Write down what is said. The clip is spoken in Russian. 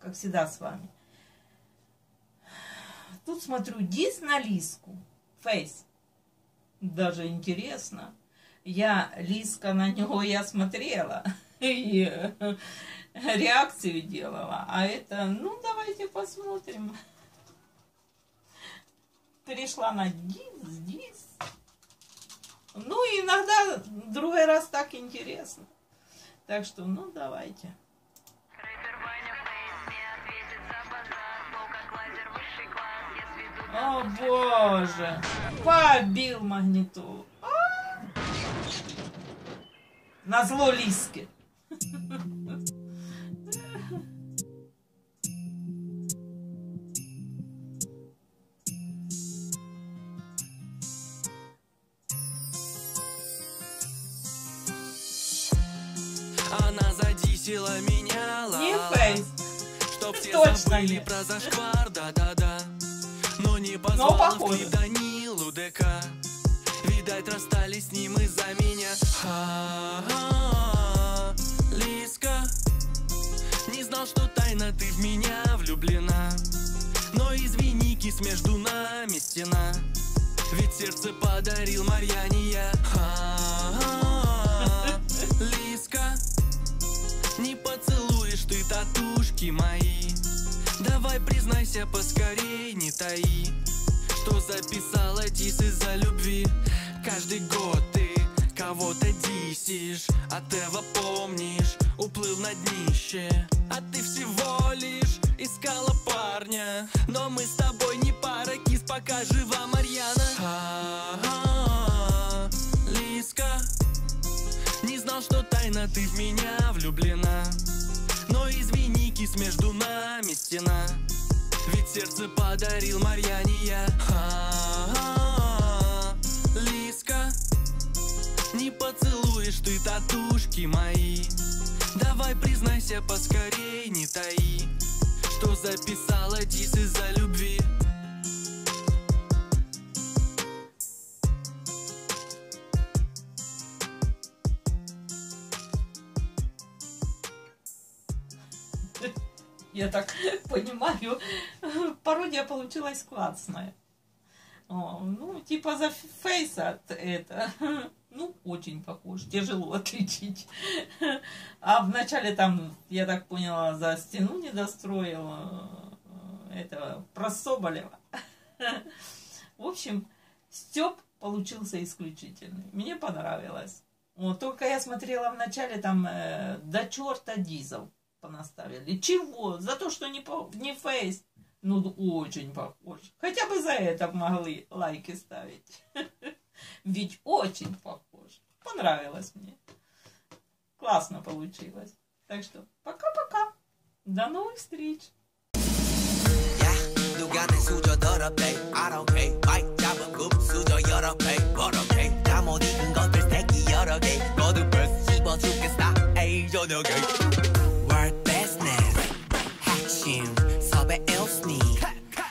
как всегда с вами. Тут смотрю, дис на Лиску, фейс. Даже интересно. Я, Лиска, на него я смотрела и реакцию делала. А это, ну, давайте посмотрим. Перешла на дис, дис. Ну, иногда другой раз так интересно. Так что, ну, давайте. Боже! Побил магнитолу. А! На зло Лиске. Она задисила меня, ла Не фейс. Чтоб все Точно забыли нет. про зашквар, да-да-да не в похоже. клип Данилу ДК. Видать, расстались с ним из-за меня. Лиска. Не знал, что тайно ты в меня влюблена. Но извини, кис, между нами стена. Ведь сердце подарил Марьяне я. Лиска. Не поцелуешь ты татушки мои Давай признайся поскорей, не таи Что записала дис из-за любви. Каждый год ты кого-то дисишь От этого помнишь, уплыл на днище. А ты всего лишь искала парня Но мы с тобой не пара, кис, пока жива Марьяна. Ха-ха, Лиска не знал, что тайно ты в меня влюблена Но извини, кис, между нами стена. Ведь сердце подарил Марьяне я. Ха-ха, Лиска Не поцелуешь ты татушки мои. Давай признайся поскорей, не таи Что записала дис из-за любви Я так понимаю, пародия получилась классная. О, ну, типа за фейса это, ну, очень похож, тяжело отличить. А вначале там, я так поняла, за стену не достроил э, этого про Соболева. В общем, Степ получился исключительный. Мне понравилось. Вот, только я смотрела в начале там э, до черта дизел понаставили. Чего? За то, что не, по, не фейс. Ну, очень похож. Хотя бы за это могли лайки ставить. Ведь очень похож. Понравилось мне. Классно получилось. Так что пока-пока. До новых встреч. 야, 누가 내 수저 더럽대 I don't care 마이크 잡은 급 수저 여러 배 버럭해 잠못 익은 것들 새끼 여러 개 거듭 씹어 죽겠다 에이 저녁에 else needs.